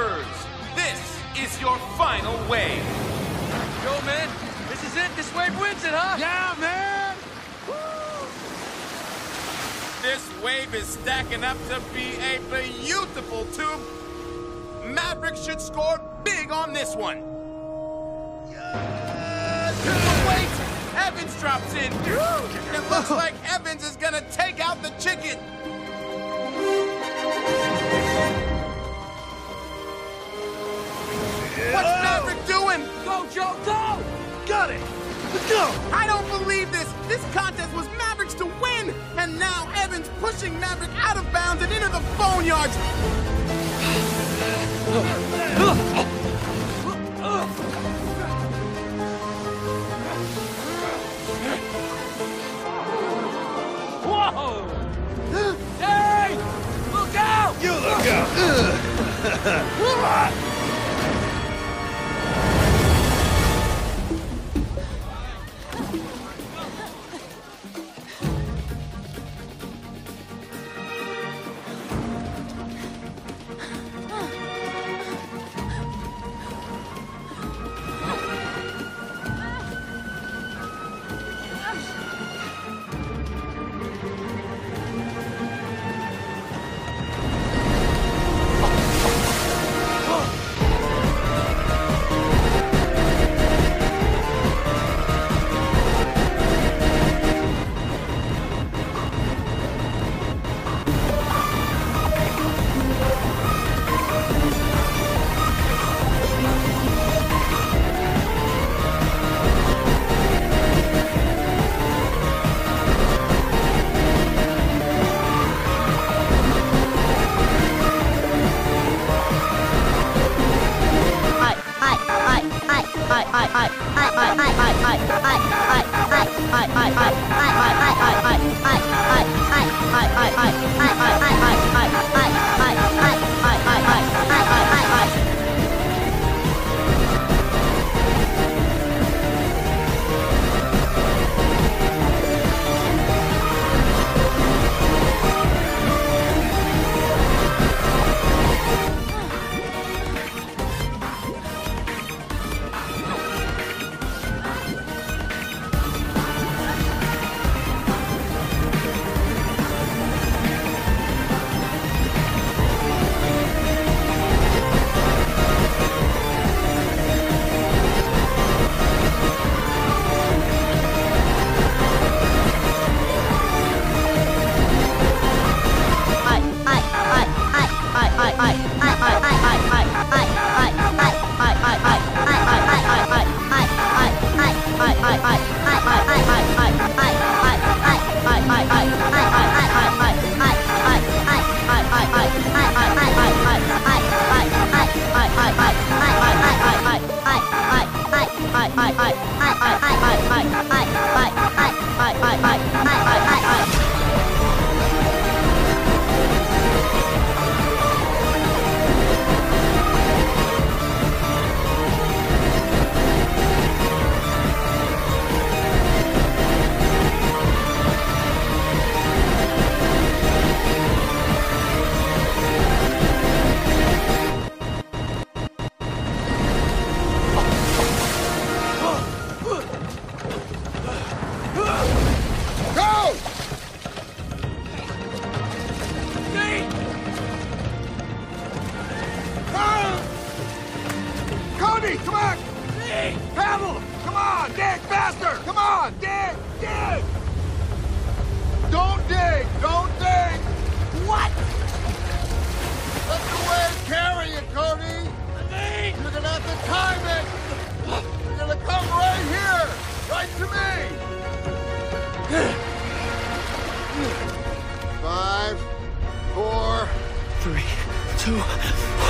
Explorers, this is your final wave. Go, man. This is it. This wave wins it, huh? Yeah, man! This wave is stacking up to be a beautiful tube. Maverick should score big on this one. But wait! Evans drops in. It looks like Evans is gonna take out the chicken. Got it! Let's go! I don't believe this! This contest was Mavericks to win! And now Evans pushing Maverick out of bounds and into the boneyards! Whoa! hey! Look out! You look out! Lee, come on! Lee! Paddle! Come on, dig faster! Come on, dig! Dig! Don't dig! Don't dig! What? Let the wave carry it, Cody! Lee! You're gonna have to time it! You're gonna come right here! Right to me! Five, four... Three, two...